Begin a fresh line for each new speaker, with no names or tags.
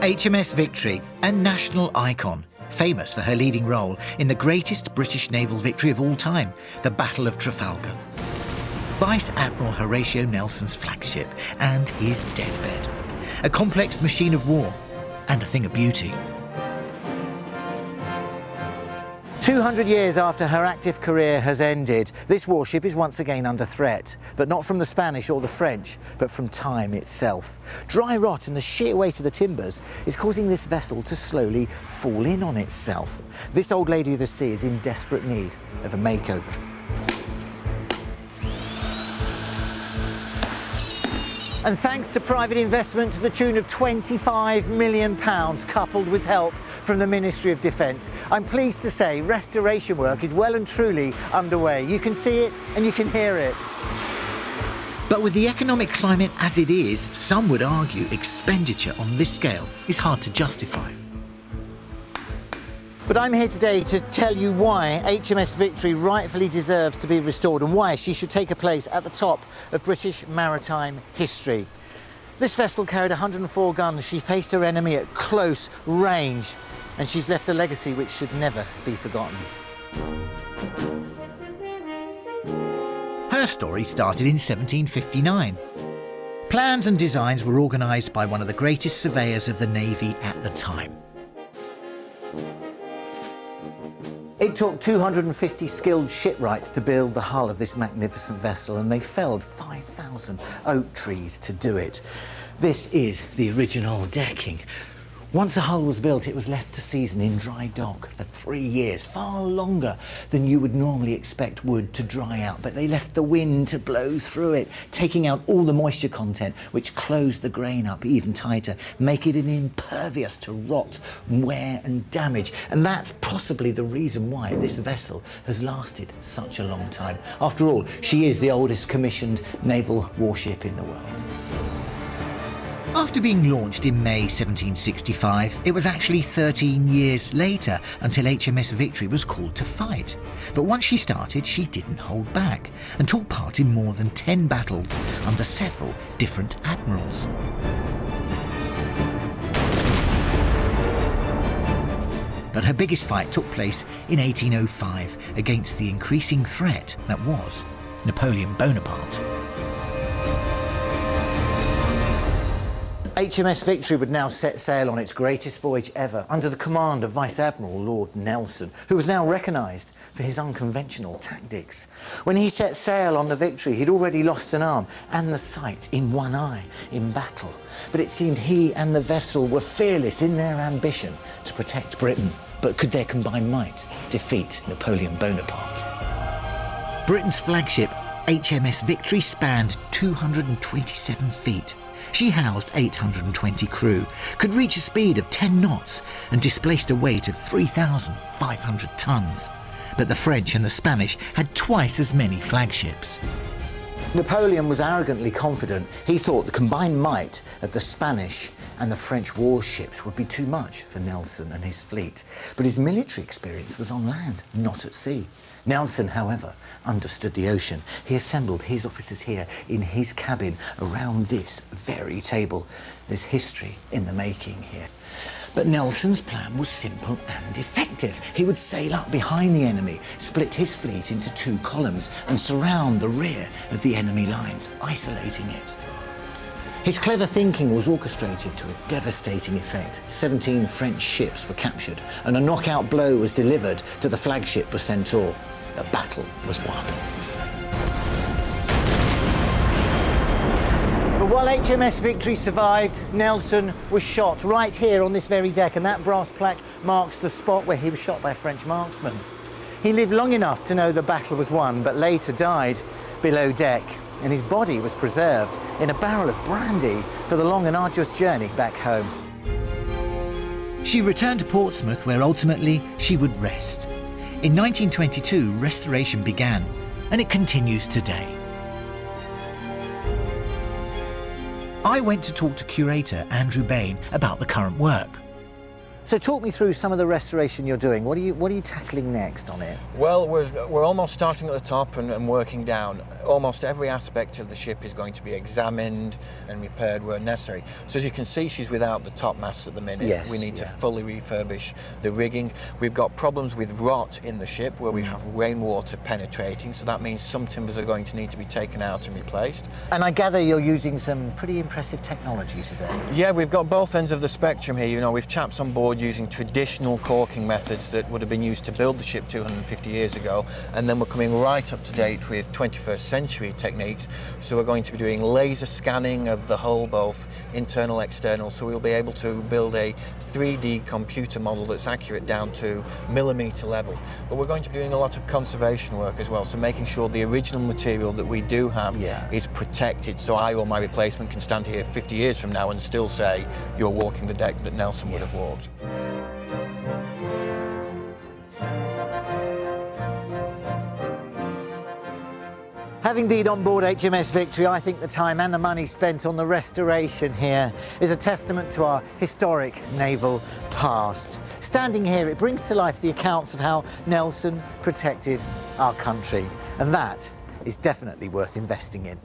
HMS Victory, a national icon, famous for her leading role in the greatest British naval victory of all time, the Battle of Trafalgar. Vice Admiral Horatio Nelson's flagship and his deathbed. A complex machine of war and a thing of beauty. 200 years after her active career has ended, this warship is once again under threat, but not from the Spanish or the French, but from time itself. Dry rot and the sheer weight of the timbers is causing this vessel to slowly fall in on itself. This old lady of the sea is in desperate need of a makeover. And thanks to private investment to the tune of £25 million, coupled with help from the Ministry of Defence, I'm pleased to say restoration work is well and truly underway. You can see it and you can hear it. But with the economic climate as it is, some would argue expenditure on this scale is hard to justify. But I'm here today to tell you why HMS Victory rightfully deserves to be restored and why she should take a place at the top of British maritime history. This vessel carried 104 guns. She faced her enemy at close range and she's left a legacy which should never be forgotten. Her story started in 1759. Plans and designs were organised by one of the greatest surveyors of the Navy at the time. It took 250 skilled shipwrights to build the hull of this magnificent vessel, and they felled 5,000 oak trees to do it. This is the original decking, once a hull was built, it was left to season in dry dock for three years, far longer than you would normally expect wood to dry out. But they left the wind to blow through it, taking out all the moisture content, which closed the grain up even tighter, making it impervious to rot, wear, and damage. And that's possibly the reason why this vessel has lasted such a long time. After all, she is the oldest commissioned naval warship in the world. After being launched in May 1765, it was actually 13 years later until HMS Victory was called to fight. But once she started, she didn't hold back and took part in more than 10 battles under several different admirals. But her biggest fight took place in 1805 against the increasing threat that was Napoleon Bonaparte. HMS Victory would now set sail on its greatest voyage ever under the command of Vice Admiral Lord Nelson, who was now recognised for his unconventional tactics. When he set sail on the Victory, he'd already lost an arm and the sight in one eye in battle. But it seemed he and the vessel were fearless in their ambition to protect Britain. But could their combined might defeat Napoleon Bonaparte? Britain's flagship, HMS Victory, spanned 227 feet she housed 820 crew, could reach a speed of 10 knots, and displaced a weight of 3,500 tons. But the French and the Spanish had twice as many flagships. Napoleon was arrogantly confident. He thought the combined might of the Spanish and the French warships would be too much for Nelson and his fleet. But his military experience was on land, not at sea. Nelson, however, understood the ocean. He assembled his officers here in his cabin around this very table. There's history in the making here. But Nelson's plan was simple and effective. He would sail up behind the enemy, split his fleet into two columns, and surround the rear of the enemy lines, isolating it. His clever thinking was orchestrated to a devastating effect. 17 French ships were captured, and a knockout blow was delivered to the flagship Bucentaure. The battle was won. But while HMS Victory survived, Nelson was shot right here on this very deck, and that brass plaque marks the spot where he was shot by a French marksman. He lived long enough to know the battle was won, but later died below deck, and his body was preserved in a barrel of brandy for the long and arduous journey back home. She returned to Portsmouth, where ultimately she would rest. In 1922, restoration began, and it continues today. I went to talk to curator Andrew Bain about the current work. So talk me through some of the restoration you're doing. What are you What are you tackling next on it?
Well, we're, we're almost starting at the top and, and working down. Almost every aspect of the ship is going to be examined and repaired where necessary. So as you can see, she's without the top masts at the minute.
Yes,
we need
yeah.
to fully refurbish the rigging. We've got problems with rot in the ship where we mm. have rainwater penetrating. So that means some timbers are going to need to be taken out and replaced.
And I gather you're using some pretty impressive technology today.
Yeah, we've got both ends of the spectrum here. You know, we've chaps on board using traditional caulking methods that would have been used to build the ship 250 years ago, and then we're coming right up to date with 21st century techniques. So we're going to be doing laser scanning of the hull, both internal, external. So we'll be able to build a 3D computer model that's accurate down to millimeter level. But we're going to be doing a lot of conservation work as well. So making sure the original material that we do have
Yeah.
is protected. So I or my replacement can stand here 50 years from now and still say you're walking the deck that Nelson would have walked.
Having been on board HMS Victory, I think the time and the money spent on the restoration here is a testament to our historic naval past. Standing here, it brings to life the accounts of how Nelson protected our country, and that is definitely worth investing in.